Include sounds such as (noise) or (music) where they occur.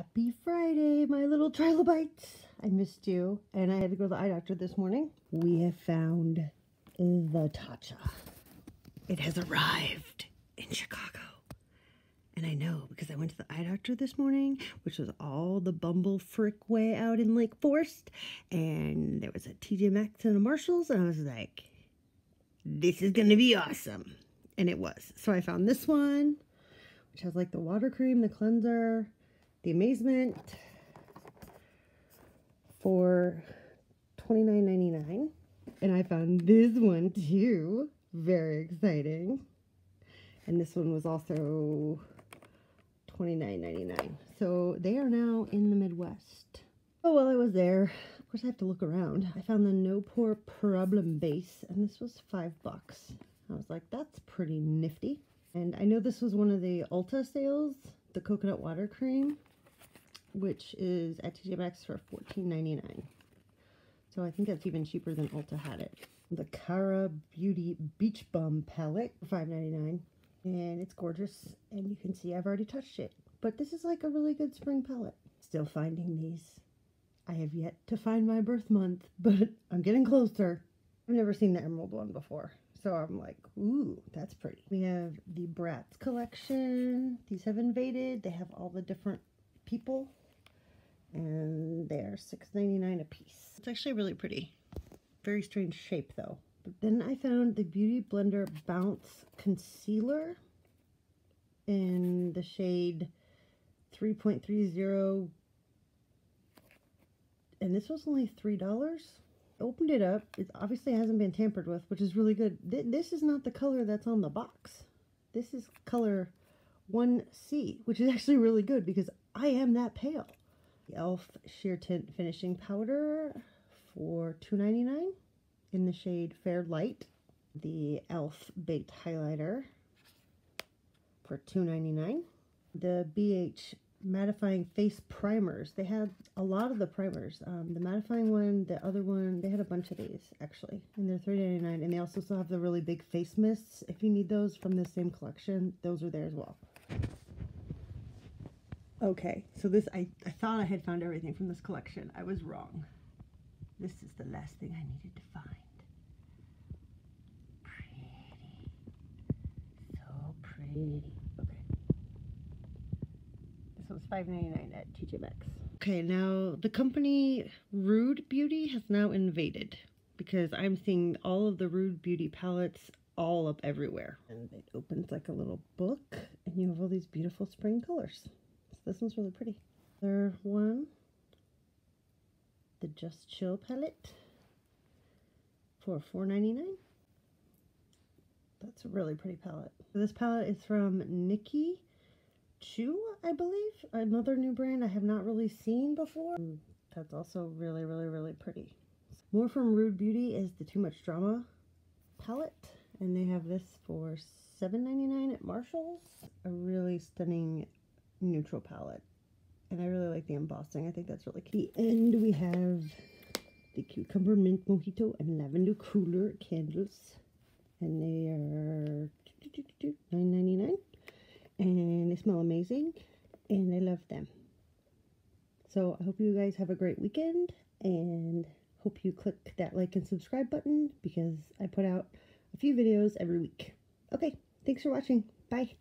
Happy Friday, my little trilobites. I missed you, and I had to go to the eye doctor this morning. We have found the Tatcha. It has arrived in Chicago. And I know because I went to the eye doctor this morning, which was all the Bumble Frick way out in Lake Forest. And there was a TJ Maxx and a Marshalls. And I was like, this is to be awesome. And it was. So I found this one, which has like the water cream, the cleanser, the amazement for $29.99. And I found this one too. Very exciting. And this one was also $29.99. So they are now in the Midwest. Oh, while I was there, of course I have to look around. I found the No Pore Problem Base, and this was five bucks. I was like, that's pretty nifty. And I know this was one of the Ulta sales, the coconut water cream, which is at TJ Maxx for $14.99. So I think that's even cheaper than Ulta had it. The Kara Beauty Beach Bum palette for $5.99. And it's gorgeous. And you can see I've already touched it. But this is like a really good spring palette. Still finding these. I have yet to find my birth month, (laughs) but I'm getting closer. I've never seen the emerald one before. So I'm like, ooh, that's pretty. We have the Bratz collection. These have invaded. They have all the different people. And they're $6.99 a piece. It's actually really pretty. Very strange shape though. But then I found the Beauty Blender Bounce Concealer in the shade 3.30 and this was only $3 opened it up. It obviously hasn't been tampered with, which is really good. Th this is not the color that's on the box. This is color 1C, which is actually really good because I am that pale. The e.l.f. Sheer Tint Finishing Powder for $2.99 in the shade Fair Light. The e.l.f. Baked Highlighter for $2.99. The BH mattifying face primers. They had a lot of the primers. Um, the mattifying one, the other one, they had a bunch of these actually. And they're $3.99. And they also still have the really big face mists. If you need those from the same collection, those are there as well. Okay, so this, I, I thought I had found everything from this collection. I was wrong. This is the last thing I needed to find. Pretty. So pretty. So it's $5.99 at TJ Maxx. Okay, now the company Rude Beauty has now invaded because I'm seeing all of the Rude Beauty palettes all up everywhere. And it opens like a little book and you have all these beautiful spring colors. So this one's really pretty. Third one, the Just Chill palette for $4.99. That's a really pretty palette. This palette is from Nikki Chu, I believe. Another new brand I have not really seen before. Mm, that's also really, really, really pretty. More from Rude Beauty is the Too Much Drama palette. And they have this for $7.99 at Marshalls. A really stunning neutral palette. And I really like the embossing. I think that's really cute. And we have the Cucumber Mint Mojito and Lavender Cooler candles. And they are $9.99 and they smell amazing and I love them. So I hope you guys have a great weekend and hope you click that like and subscribe button because I put out a few videos every week. Okay, thanks for watching. Bye.